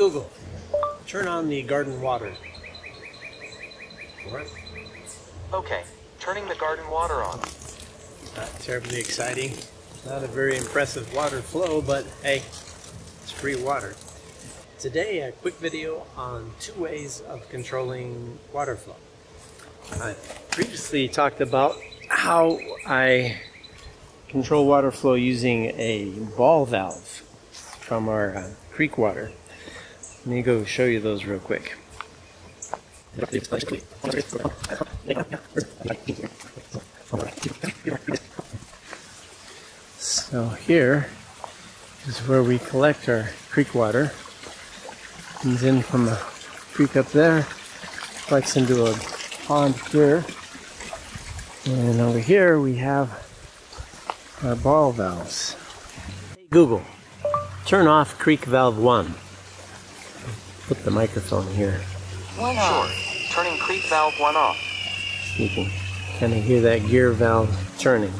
Google, turn on the garden water. What? Okay, turning the garden water on. Not terribly exciting. Not a very impressive water flow, but hey, it's free water. Today, a quick video on two ways of controlling water flow. I previously talked about how I control water flow using a ball valve from our uh, creek water. Let me go show you those real quick. So here is where we collect our creek water. Comes in from a creek up there, collects into a pond here. And over here we have our ball valves. Google, turn off creek valve 1. Put the microphone here. One sure. Turning creek valve one off. You can kind of hear that gear valve turning.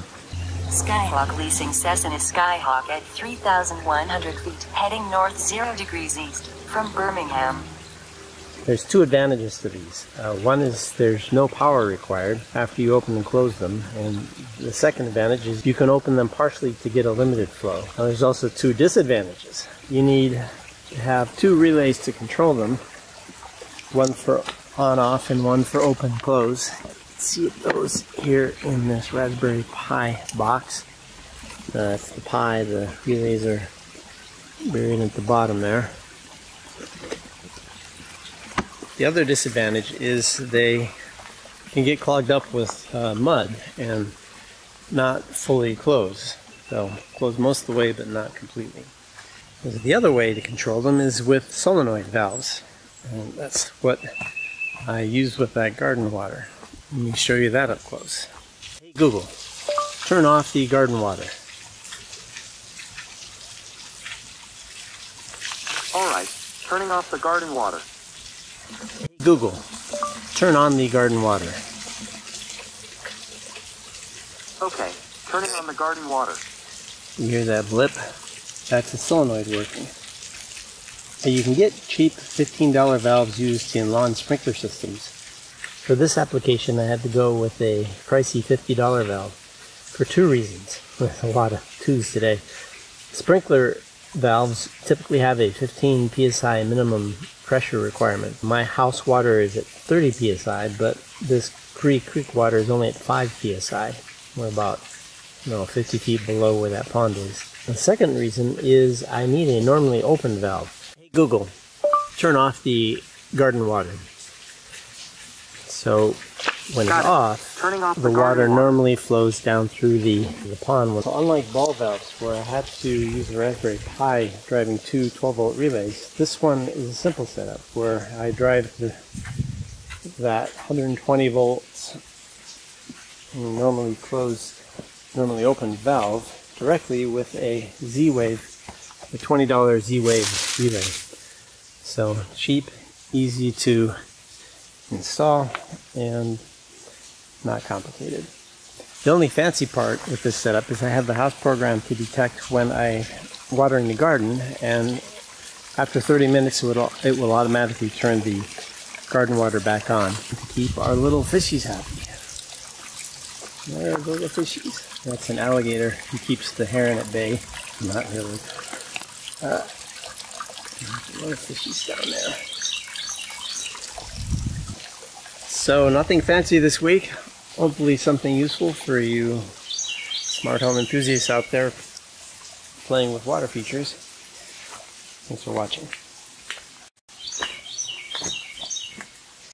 Skyhawk leasing Cessna Skyhawk at 3,100 feet, heading north 0 degrees east from Birmingham. There's two advantages to these. Uh, one is there's no power required after you open and close them, and the second advantage is you can open them partially to get a limited flow. Now there's also two disadvantages. You need to have two relays to control them, one for on-off and one for open-close. See those here in this Raspberry Pi box. Uh, that's the Pi, the relays are buried at the bottom there. The other disadvantage is they can get clogged up with uh, mud and not fully close. They'll close most of the way, but not completely. The other way to control them is with solenoid valves. And that's what I use with that garden water. Let me show you that up close. Hey Google, turn off the garden water. Alright, turning off the garden water. Hey Google, turn on the garden water. Okay, turning on the garden water. You hear that blip? That's a solenoid working. And you can get cheap $15 valves used in lawn sprinkler systems. For this application, I had to go with a pricey $50 valve for two reasons, with a lot of twos today. Sprinkler valves typically have a 15 psi minimum pressure requirement. My house water is at 30 psi, but this creek creek water is only at 5 psi. We're about you know 50 feet below where that pond is. The second reason is I need a normally open valve. Hey Google, turn off the garden water. So when Got it's it. off, Turning off the, the water, water. normally flows down through the, the pond. So unlike ball valves where I had to use the Raspberry Pi driving two 12 volt relays, this one is a simple setup where I drive the, that 120 volts normally closed, normally open valve directly with a Z-Wave, a $20 Z-Wave relay. So cheap, easy to install, and not complicated. The only fancy part with this setup is I have the house program to detect when I watering the garden, and after 30 minutes it will, it will automatically turn the garden water back on to keep our little fishies happy. There go the fishies. That's an alligator. He keeps the heron at bay. Not really. Uh, a lot of fishies down there. So nothing fancy this week. Hopefully something useful for you smart home enthusiasts out there playing with water features. Thanks for watching.